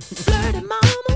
Flirty mama.